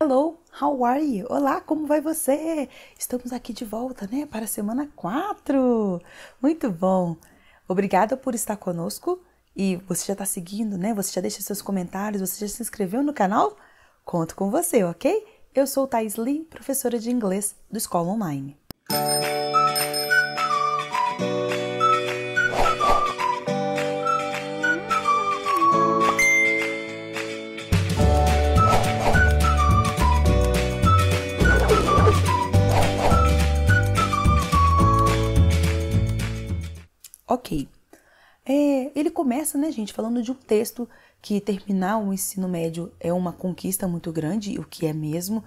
Hello, how are you? Olá, como vai você? Estamos aqui de volta, né, para a semana 4. Muito bom. Obrigada por estar conosco e você já está seguindo, né? Você já deixa seus comentários, você já se inscreveu no canal? Conto com você, ok? Eu sou Thais Lee, professora de inglês do Escola Online. Ok. É, ele começa, né, gente, falando de um texto que terminar o ensino médio é uma conquista muito grande, o que é mesmo,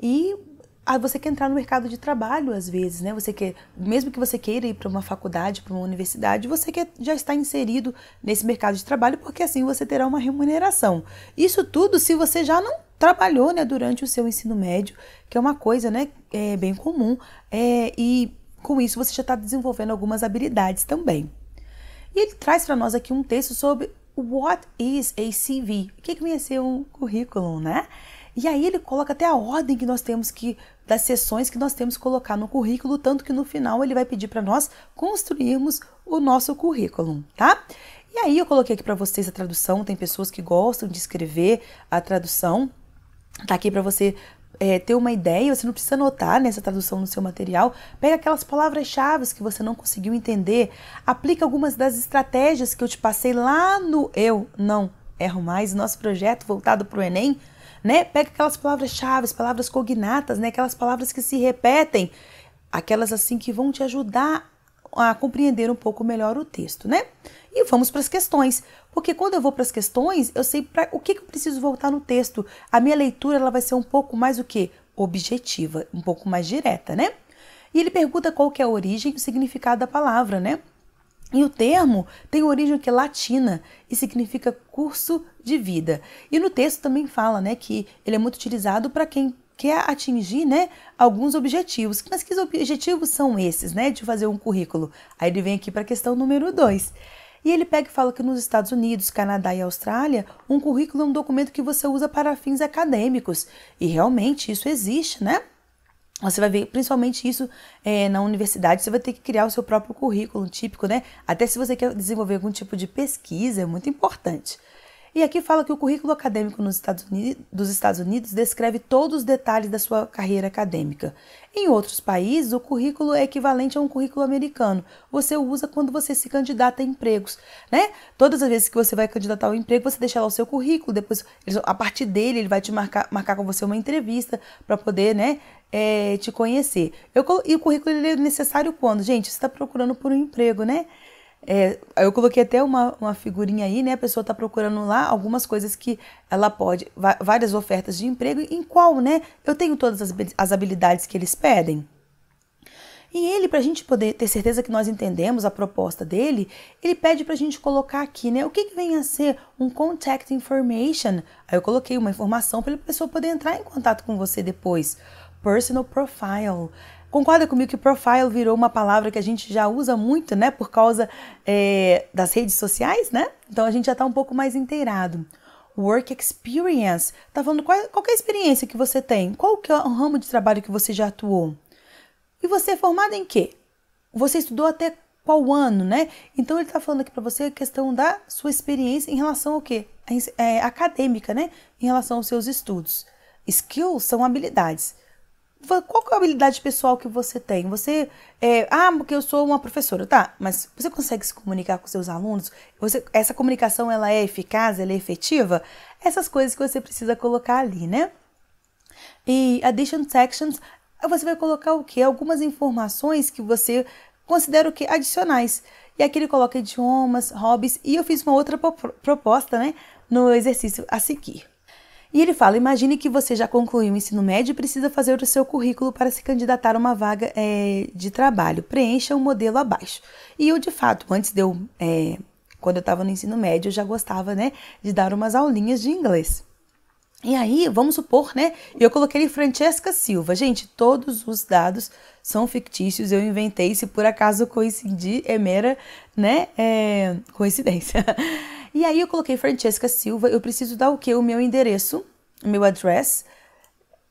e ah, você quer entrar no mercado de trabalho às vezes, né? Você quer, mesmo que você queira ir para uma faculdade, para uma universidade, você quer já está inserido nesse mercado de trabalho, porque assim você terá uma remuneração. Isso tudo se você já não trabalhou, né, durante o seu ensino médio, que é uma coisa, né, é bem comum, é, e com isso, você já está desenvolvendo algumas habilidades também. E ele traz para nós aqui um texto sobre What is a CV? O que, que vem a ser um currículo, né? E aí ele coloca até a ordem que nós temos que, das sessões que nós temos que colocar no currículo, tanto que no final ele vai pedir para nós construirmos o nosso currículo, tá? E aí eu coloquei aqui para vocês a tradução, tem pessoas que gostam de escrever a tradução, tá aqui para você é, ter uma ideia, você não precisa anotar nessa tradução no seu material. Pega aquelas palavras-chave que você não conseguiu entender, aplica algumas das estratégias que eu te passei lá no Eu Não Erro Mais, nosso projeto voltado para o Enem. Né? Pega aquelas palavras-chave, palavras cognatas, né? aquelas palavras que se repetem, aquelas assim que vão te ajudar a compreender um pouco melhor o texto, né? E vamos para as questões, porque quando eu vou para as questões, eu sei para o que, que eu preciso voltar no texto. A minha leitura ela vai ser um pouco mais o que objetiva, um pouco mais direta, né? E ele pergunta qual que é a origem e o significado da palavra, né? E o termo tem origem que latina e significa curso de vida. E no texto também fala, né, que ele é muito utilizado para quem quer atingir, né, alguns objetivos. Mas que objetivos são esses, né, de fazer um currículo? Aí ele vem aqui para a questão número 2. E ele pega e fala que nos Estados Unidos, Canadá e Austrália, um currículo é um documento que você usa para fins acadêmicos. E realmente isso existe, né? Você vai ver principalmente isso é, na universidade, você vai ter que criar o seu próprio currículo típico, né? Até se você quer desenvolver algum tipo de pesquisa, é muito importante. E aqui fala que o currículo acadêmico nos Estados Unidos, dos Estados Unidos descreve todos os detalhes da sua carreira acadêmica. Em outros países, o currículo é equivalente a um currículo americano. Você usa quando você se candidata a empregos, né? Todas as vezes que você vai candidatar ao emprego, você deixa lá o seu currículo, depois, a partir dele, ele vai te marcar, marcar com você uma entrevista para poder, né, é, te conhecer. Eu, e o currículo é necessário quando? Gente, você está procurando por um emprego, né? É, eu coloquei até uma, uma figurinha aí, né? A pessoa está procurando lá algumas coisas que ela pode, várias ofertas de emprego, em qual, né? Eu tenho todas as, as habilidades que eles pedem. E ele, para a gente poder ter certeza que nós entendemos a proposta dele, ele pede para a gente colocar aqui, né? O que, que vem a ser um contact information? Aí eu coloquei uma informação para a pessoa poder entrar em contato com você depois. Personal profile. Concorda comigo que profile virou uma palavra que a gente já usa muito, né? Por causa é, das redes sociais, né? Então a gente já está um pouco mais inteirado. Work experience. Tá falando qual, qual é a experiência que você tem? Qual que é o ramo de trabalho que você já atuou? E você é formado em quê? Você estudou até qual ano, né? Então ele está falando aqui para você a questão da sua experiência em relação ao quê? É, acadêmica, né? Em relação aos seus estudos. Skills são habilidades qual é a habilidade pessoal que você tem? Você é, ah, porque eu sou uma professora, tá? Mas você consegue se comunicar com seus alunos? Você, essa comunicação ela é eficaz, ela é efetiva? Essas coisas que você precisa colocar ali, né? E addition sections, você vai colocar o que? Algumas informações que você considera o que adicionais. E aqui ele coloca idiomas, hobbies e eu fiz uma outra proposta, né, no exercício a seguir. E ele fala: imagine que você já concluiu o ensino médio e precisa fazer o seu currículo para se candidatar a uma vaga é, de trabalho. Preencha o modelo abaixo. E eu, de fato, antes de eu. É, quando eu estava no ensino médio, eu já gostava, né, de dar umas aulinhas de inglês. E aí, vamos supor, né? Eu coloquei Francesca Silva. Gente, todos os dados são fictícios. Eu inventei. Se por acaso coincidir, é mera, né? É, coincidência. E aí eu coloquei Francesca Silva, eu preciso dar o quê? O meu endereço, o meu address,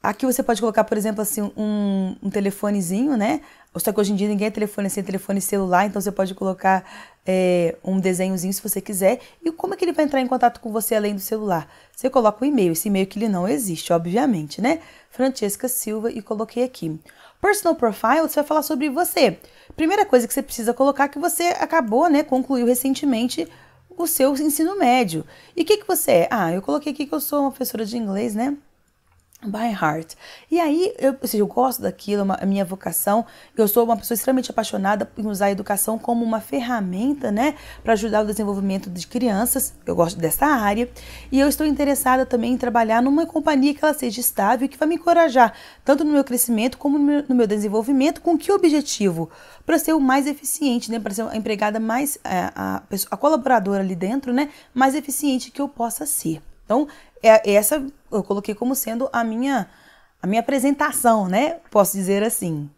Aqui você pode colocar, por exemplo, assim, um, um telefonezinho, né? Só que hoje em dia ninguém é telefone sem telefone celular, então você pode colocar é, um desenhozinho se você quiser. E como é que ele vai entrar em contato com você além do celular? Você coloca o e-mail, esse e-mail que ele não existe, obviamente, né? Francesca Silva e coloquei aqui. Personal Profile, você vai falar sobre você. Primeira coisa que você precisa colocar é que você acabou, né, concluiu recentemente o seu ensino médio. E o que, que você é? Ah, eu coloquei aqui que eu sou uma professora de inglês, né? By heart. E aí, eu, ou seja, eu gosto daquilo, uma, a minha vocação. Eu sou uma pessoa extremamente apaixonada por usar a educação como uma ferramenta, né, para ajudar o desenvolvimento de crianças. Eu gosto dessa área. E eu estou interessada também em trabalhar numa companhia que ela seja estável que vai me encorajar, tanto no meu crescimento como no meu, no meu desenvolvimento. Com que objetivo? Para ser o mais eficiente, né, para ser a empregada mais, a, é, a, a colaboradora ali dentro, né, mais eficiente que eu possa ser. Então, é, essa eu coloquei como sendo a minha, a minha apresentação, né? Posso dizer assim.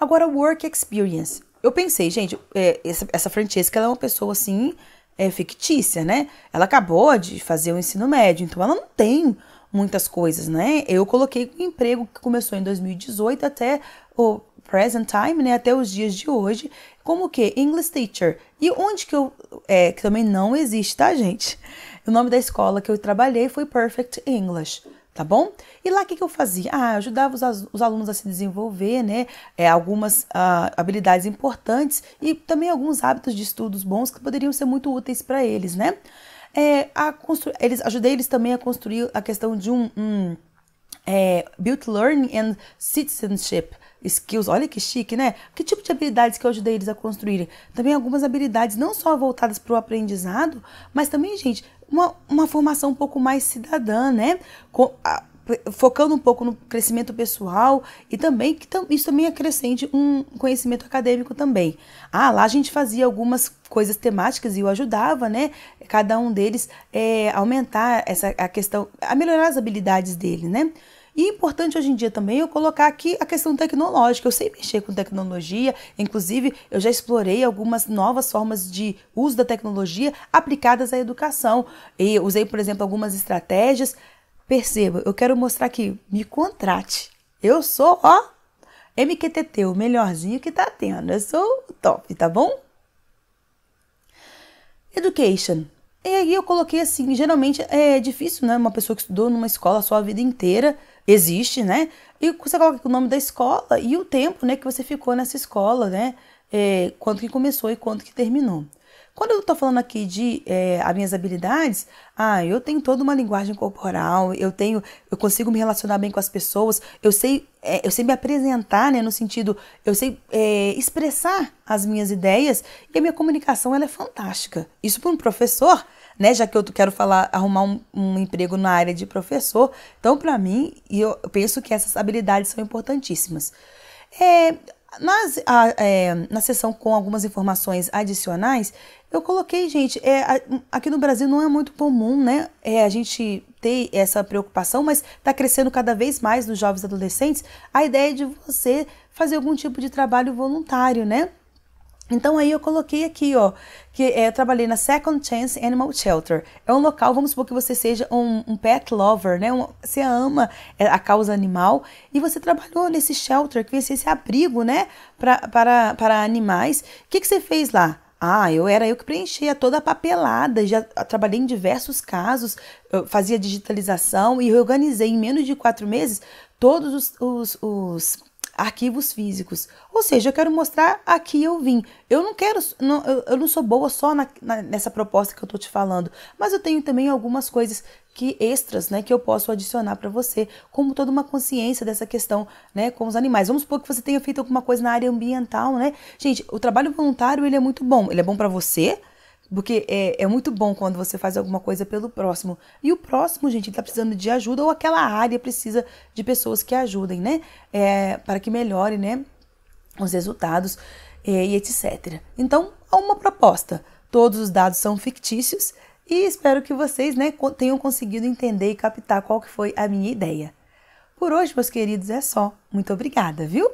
Agora, work experience. Eu pensei, gente, é, essa, essa Francesca ela é uma pessoa assim, é, fictícia, né? Ela acabou de fazer o ensino médio, então ela não tem muitas coisas, né? Eu coloquei o emprego que começou em 2018 até o present time, né? Até os dias de hoje, como que? English teacher. E onde que eu. É, que também não existe, tá, gente? O nome da escola que eu trabalhei foi Perfect English, tá bom? E lá o que, que eu fazia? Ah, eu ajudava os, os alunos a se desenvolver, né? É, algumas ah, habilidades importantes e também alguns hábitos de estudos bons que poderiam ser muito úteis para eles, né? É, a constru... eles, ajudei eles também a construir a questão de um, um é, Built Learning and Citizenship skills. Olha que chique, né? Que tipo de habilidades que eu ajudei eles a construírem? Também algumas habilidades não só voltadas para o aprendizado, mas também, gente, uma, uma formação um pouco mais cidadã, né? Com, a, focando um pouco no crescimento pessoal e também que isso também acrescente um conhecimento acadêmico também. Ah, lá a gente fazia algumas coisas temáticas e eu ajudava, né? Cada um deles é, aumentar essa a questão, a melhorar as habilidades dele, né? E importante hoje em dia também eu colocar aqui a questão tecnológica. Eu sei mexer com tecnologia, inclusive eu já explorei algumas novas formas de uso da tecnologia aplicadas à educação. E usei, por exemplo, algumas estratégias. Perceba, eu quero mostrar aqui, me contrate. Eu sou, ó, MQTT, o melhorzinho que tá tendo. Eu sou top, tá bom? Education. E aí eu coloquei assim, geralmente é difícil, né? Uma pessoa que estudou numa escola a vida inteira existe, né? E você coloca o nome da escola e o tempo, né, que você ficou nessa escola, né? É, quando que começou e quando que terminou. Quando eu estou falando aqui de é, as minhas habilidades, ah, eu tenho toda uma linguagem corporal, eu tenho, eu consigo me relacionar bem com as pessoas, eu sei, é, eu sei me apresentar, né, no sentido, eu sei é, expressar as minhas ideias e a minha comunicação ela é fantástica. Isso para um professor né? Já que eu quero falar, arrumar um, um emprego na área de professor. Então, para mim, eu penso que essas habilidades são importantíssimas. É, nas, a, é, na sessão com algumas informações adicionais, eu coloquei, gente, é, aqui no Brasil não é muito comum, né? É, a gente ter essa preocupação, mas está crescendo cada vez mais nos jovens adolescentes a ideia de você fazer algum tipo de trabalho voluntário, né? Então aí eu coloquei aqui, ó, que é, eu trabalhei na Second Chance Animal Shelter. É um local, vamos supor que você seja um, um pet lover, né? Um, você ama é, a causa animal e você trabalhou nesse shelter, que ser esse abrigo, né? Pra, para, para animais. O que, que você fez lá? Ah, eu era eu que preenchia toda a papelada, já trabalhei em diversos casos, fazia digitalização e organizei em menos de quatro meses todos os, os, os arquivos físicos. Ou seja, eu quero mostrar aqui eu vim. Eu não quero, não, eu, eu não sou boa só na, na, nessa proposta que eu tô te falando, mas eu tenho também algumas coisas que extras, né, que eu posso adicionar para você, como toda uma consciência dessa questão, né, com os animais. Vamos supor que você tenha feito alguma coisa na área ambiental, né? Gente, o trabalho voluntário, ele é muito bom. Ele é bom para você, porque é, é muito bom quando você faz alguma coisa pelo próximo. E o próximo, gente, ele tá precisando de ajuda ou aquela área precisa de pessoas que ajudem, né? É, para que melhore, né? Os resultados é, e etc. Então, há uma proposta. Todos os dados são fictícios e espero que vocês né, tenham conseguido entender e captar qual que foi a minha ideia. Por hoje, meus queridos, é só. Muito obrigada, viu?